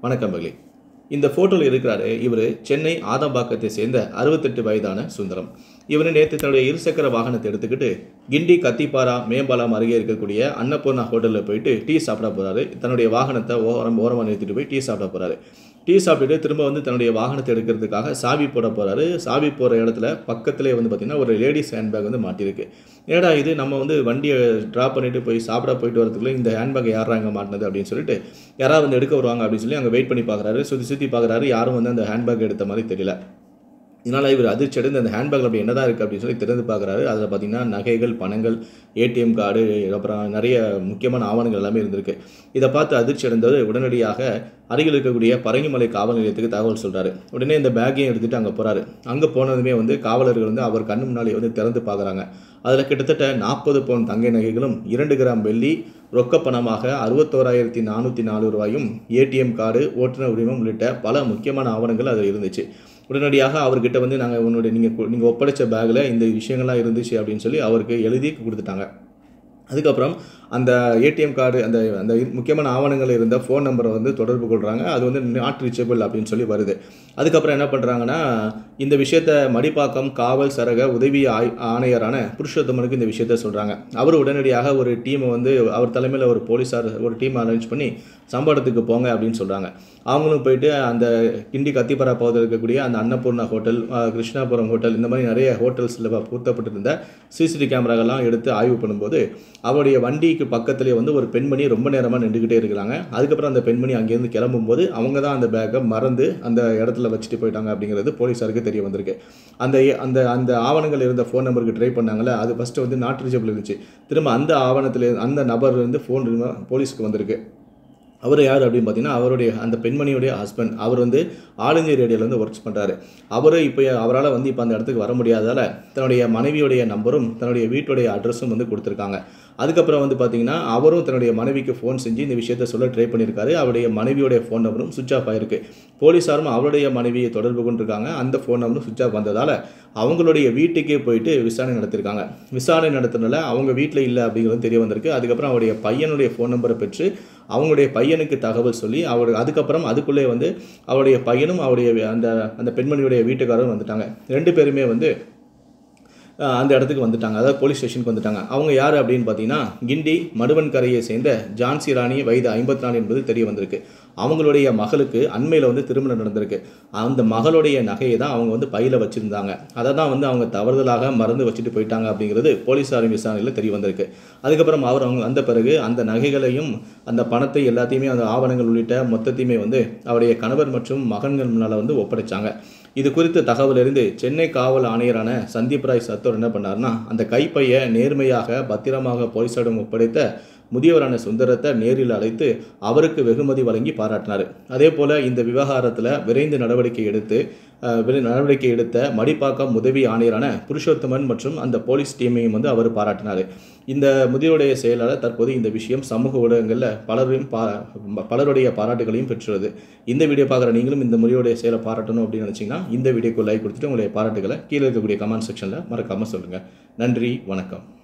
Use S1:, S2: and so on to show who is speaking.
S1: வணக்கம் மகளே. இந்த ஃபோட்டோவில் இருக்கிறாரு இவர் சென்னை ஆதம்பாக்கத்தை சேர்ந்த அறுபத்தெட்டு வயதான சுந்தரம். இவர் நேற்று தன்னுடைய இருசக்கர வாகனத்தை எடுத்துக்கிட்டு கிண்டி கத்திப்பாரா மேம்பாலம் அருகே இருக்கக்கூடிய அன்னபூர்ணா ஹோட்டலில் போயிட்டு டீ சாப்பிட போகிறாரு தன்னுடைய வாகனத்தை ஓரம் ஓரமாக நிறுத்திட்டு போய் டீ சாப்பிட போகிறாரு டீ சாப்பிட்டுட்டு திரும்ப வந்து தன்னுடைய வாகனத்தை எடுக்கிறதுக்காக சாவி போட போகிறாரு சாவி போகிற இடத்துல பக்கத்துலேயே வந்து பார்த்திங்கன்னா ஒரு லேடிஸ் ஹேண்ட்பேக் வந்து மாட்டியிருக்கு ஏடா இது நம்ம வந்து வண்டியை ட்ராப் பண்ணிட்டு போய் சாப்பிட போயிட்டு வரதுக்குள்ள இந்த ஹேண்ட்பேக் யாரா இங்கே மாட்டினது அப்படின்னு சொல்லிட்டு யாராவது வந்து எடுக்க வருவாங்க அப்படின்னு சொல்லி அங்கே வெயிட் பண்ணி பார்க்குறாரு சுற்றி சுற்றி பார்க்குறாரு யாரும் வந்து அந்த ஹேண்ட்பேக் எடுத்த மாதிரி தெரியல. இதனால் இவர் அதிர்ச்சி அடைந்து அந்த ஹேண்ட்பேக்கில் அப்படி என்னதான் இருக்குது அப்படின்னு சொல்லி திறந்து பார்க்குறாரு. அதில் பார்த்தீங்கன்னா நகைகள் பணங்கள் ஏடிஎம் கார்டு அப்புறம் நிறைய முக்கியமான ஆவணங்கள் எல்லாமே இருந்திருக்கு. இதை பார்த்து அதிர்ச்சி அடைந்தவர் உடனடியாக அருகில் இருக்கக்கூடிய பரங்கிமலை காவல் நிலையத்துக்கு தகவல் சொல்கிறாரு உடனே இந்த பேக்கையும் எடுத்துகிட்டு அங்கே போகிறாரு அங்கே போனதுமே வந்து காவலர்கள் வந்து அவர் கண்ணு முன்னாலே வந்து திறந்து பார்க்குறாங்க. அதில் கிட்டத்தட்ட நாற்பது பவுன் தங்கை நகைகளும் இரண்டு கிராம் வெள்ளி ரொக்க பணமாக அறுபத்தோராயிரத்தி நானூற்றி நாலு ரூபாயும் ஏடிஎம் கார்டு ஓட்டுநர் உரிமம் உள்ளிட்ட பல முக்கியமான ஆவணங்கள் அதில் இருந்துச்சு. உடனடியாக அவர்கிட்ட வந்து நாங்கள் உன்னுடைய நீங்கள் நீங்கள் ஒப்படைச்ச பேக்கில் இந்த விஷயங்கள்லாம் இருந்துச்சு அப்படின்னு சொல்லி அவருக்கு எழுதி கொடுத்துட்டாங்க. அதுக்கப்புறம் அந்த ஏடிஎம் கார்டு அந்த அந்த முக்கியமான ஆவணங்கள் இருந்த ஃபோன் நம்பரை வந்து தொடர்பு கொள்கிறாங்க அது வந்து நாட் ரீச்சபிள் அப்படின்னு சொல்லி வருது. அதுக்கப்புறம் என்ன பண்ணுறாங்கன்னா இந்த விஷயத்த மடிப்பாக்கம் காவல் சரக உதவி ஆய் ஆணையரான புருஷோத்தமனுக்கு இந்த விஷயத்த சொல்கிறாங்க அவர் உடனடியாக ஒரு டீமை வந்து அவர் தலைமையில் ஒரு போலீஸார் ஒரு டீம் அரேஞ்ச் பண்ணி சம்பாடத்துக்கு போங்க அப்படின்னு சொல்கிறாங்க அவங்களும் போயிட்டு அந்த கிண்டி கத்திப்பரா பகுதியில் இருக்கக்கூடிய அந்த அன்னபூர்ணா ஹோட்டல் கிருஷ்ணாபுரம் ஹோட்டல் இந்த மாதிரி நிறைய ஹோட்டல்ஸில் பூத்தப்பட்டிருந்த சிசிடிவி கேமராக்கள்லாம் எடுத்து ஆய்வு பண்ணும்போது அவருடைய வண்டிக்கு பக்கத்துலேயே வந்து ஒரு பெண்மணி ரொம்ப நேரமாக நின்றுக்கிட்டே இருக்கிறாங்க. அதுக்கப்புறம் அந்த பெண்மணி அங்கேருந்து கிளம்பும்போது அவங்க தான் அந்த பேக்கை மறந்து அந்த இடத்துல வச்சுட்டு போயிட்டாங்க அப்படிங்கிறது போலீஸாருக்கு தெரிய வந்திருக்கு. அந்த அந்த அந்த ஆவணங்கள் இருந்த ஃபோன் நம்பருக்கு ட்ரை பண்ணாங்கல்ல அது ஃபஸ்ட்டு வந்து நாட் ரீச்சபிள் இருந்துச்சு. திரும்ப அந்த ஆவணத்தில் அந்த நபர்லேருந்து ஃபோன் போலீஸ்க்கு வந்திருக்கு. அவர் யார் அப்படின்னு பார்த்தீங்கன்னா அவருடைய அந்த பெண்மணியுடைய ஹஸ்பண்ட் அவர் வந்து ஆல் இந்தியா ரேடியோவில் வந்து ஒர்க்ஸ் பண்ணுறாரு அவர் இப்போ அவரால் வந்து இப்போ அந்த இடத்துக்கு வர முடியாததால் தன்னுடைய மனைவியுடைய நம்பரும் தன்னுடைய வீட்டுடைய அட்ரஸும் வந்து கொடுத்துருக்காங்க. அதுக்கப்புறம் வந்து பார்த்தீங்கன்னா அவரும் தன்னுடைய மனைவிக்கு ஃபோன் செஞ்சு இந்த விஷயத்த சொல்ல ட்ரை பண்ணியிருக்காரு. அவருடைய மனைவியோடைய ஃபோன் நம்பரும் சுவிச் ஆஃப் ஆயிருக்கு. போலீஸாரும் அவருடைய மனைவியை தொடர்பு கொண்டிருக்காங்க. அந்த ஃபோன் நம்பரும் சுவிச் ஆஃப் வந்ததால் அவங்களுடைய வீட்டுக்கே போயிட்டு விசாரணை நடத்திருக்காங்க விசாரணை நடத்தினால அவங்க வீட்டில் இல்லை அப்படிங்கிறது தெரிய வந்திருக்கு. அதுக்கப்புறம் அவருடைய பையனுடைய ஃபோன் நம்பரை பெற்று அவங்களுடைய பையனுக்கு தகவல் சொல்லி அவர் அதுக்கப்புறம் அதுக்குள்ளே வந்து அவருடைய பையனும் அவருடைய அந்த அந்த பெண்மணியுடைய வீட்டுக்காரரும் வந்துட்டாங்க. ரெண்டு பேருமே வந்து அந்த இடத்துக்கு வந்துட்டாங்க. அதாவது போலீஸ் ஸ்டேஷனுக்கு வந்துட்டாங்க. அவங்க யார் அப்படின்னு பார்த்தீங்கன்னா கிண்டி மடுவன் கரையை சேர்ந்த ஜான்சி ராணி வயது ஐம்பத்தி நாலு என்பது தெரிய வந்திருக்கு. அவங்களுடைய மகளுக்கு அண்மையில் வந்து திருமணம் நடந்திருக்கு. அந்த மகளுடைய நகையை தான் அவங்க வந்து பையில் வச்சுருந்தாங்க. அதை தான் வந்து அவங்க தவறுதலாக மறந்து வச்சுட்டு போயிட்டாங்க அப்படிங்கிறது போலீஸாரின் விசாரணையில் தெரிய வந்திருக்கு. அதுக்கப்புறம் அவர் அவங்க வந்த பிறகு அந்த நகைகளையும் அந்த பணத்தை எல்லாத்தையுமே அந்த ஆவணங்கள் உள்ளிட்ட மொத்தத்தையுமே வந்து அவருடைய கணவர் மற்றும் மகன்கள் முன்னால் வந்து ஒப்படைச்சாங்க. இது குறித்த தகவல் சென்னை காவல் ஆணையரான சந்தீப் ராய் சத்தோர் என்ன பண்ணார்னா அந்த கைப்பையை நேர்மையாக பத்திரமாக போலீஸாரிடம் ஒப்படைத்த முதியவரான சுந்தரத்தை நேரில் அழைத்து அவருக்கு வெகுமதி வழங்கி பாராட்டினார். அதே போல் இந்த விவகாரத்தில் விரைந்து நடவடிக்கை எடுத்து விரை- நடவடிக்கை எடுத்த மடிப்பாக்கம் உதவி ஆணையரான புருஷோத்தமன் மற்றும் அந்த போலீஸ் டீமையும் வந்து அவர் பாராட்டினார். இந்த முதியோடைய செயலாளர் தற்போது இந்த விஷயம் சமூக ஊடகங்களில் பலரையும் பா பலருடைய பாராட்டுகளையும் பெற்றுள்ளது. இந்த வீடியோ பார்க்குற நீங்களும் இந்த முதியோடைய செயலை பாராட்டணும் அப்படின்னு நினச்சிங்கன்னா இந்த வீடியோக்கு லைக் கொடுத்துட்டு உங்களுடைய பாராட்டுகளை கீழே இருக்கக்கூடிய கமெண்ட் செக்ஷனில் மறக்காமல் சொல்லுங்கள் நன்றி வணக்கம்.